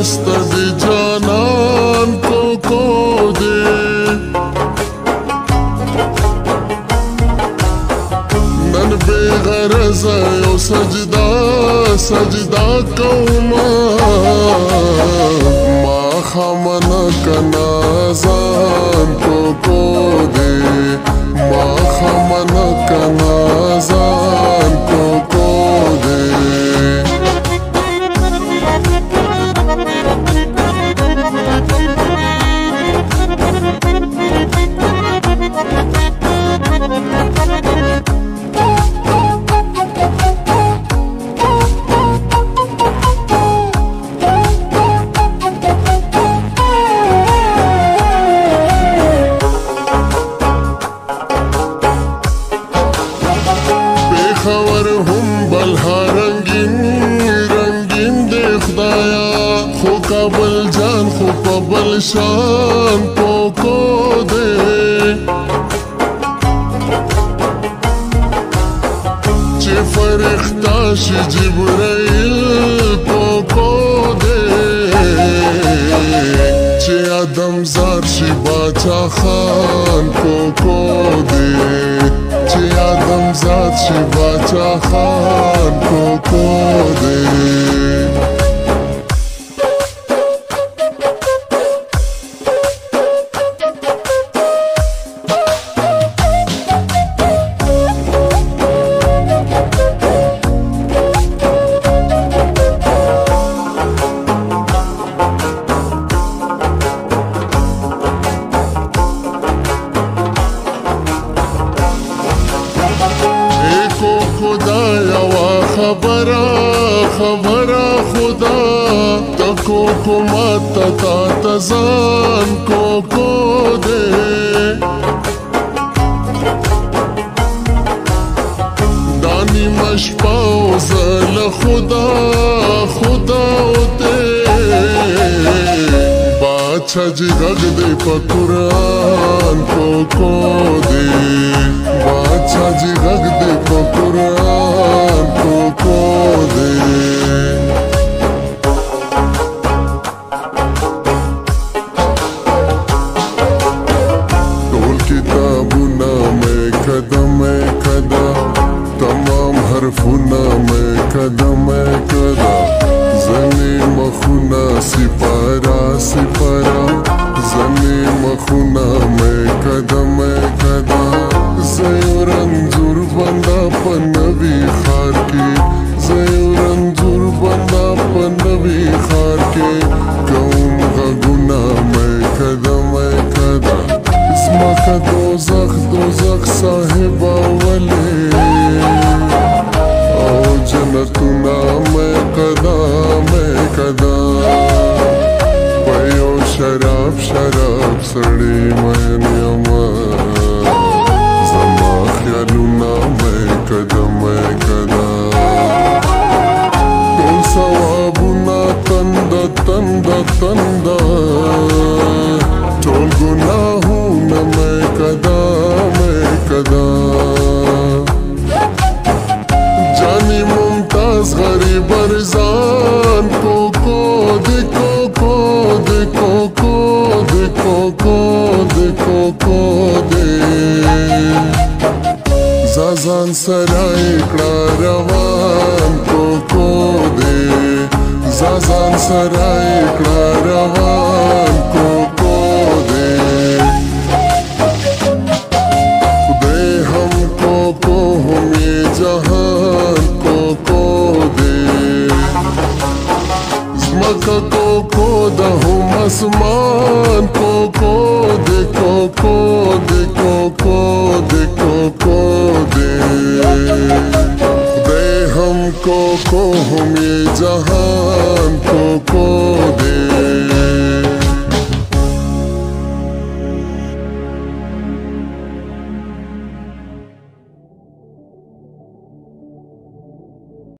istedi canan kokodi Ben beğereze o secda secda kavma. خبر هم بل هرنګین رنگین د خدایا. خو قبل جان خو په بل شان پوکو دې چې فرښتہ شي جبرائیل پوکو دې چې ادم زار شي باچا خان پوکو دې שבצחן כה קודם خبره خبره خدا تکو کو مات تا تزان کو کو دے۔ دانی مشپاو زل خدا خدا ہوتے باچھا جی رگ دے پا قرآن کو کو دے۔ باچھا جی رگ کدا تمام حرفونه مې قدم کدا زنی مخونه سپارا سپارا زنی مخونه مې قدم کدا زیو رنزور بندا پن حق صاحب اولي او جنتنا میں قدا میں قدا پیو شراب شراب سڑی سرای کړه روان کو کو دے۔ زازان سرای کړه روان کو کو دے۔ خدای هم کو کو هم یہ جهان کو کو دے۔ زمکا کو کو د هم اسمان کو کو دے، کو کو دے، کو کو دے۔ کو کو ہم یہ کو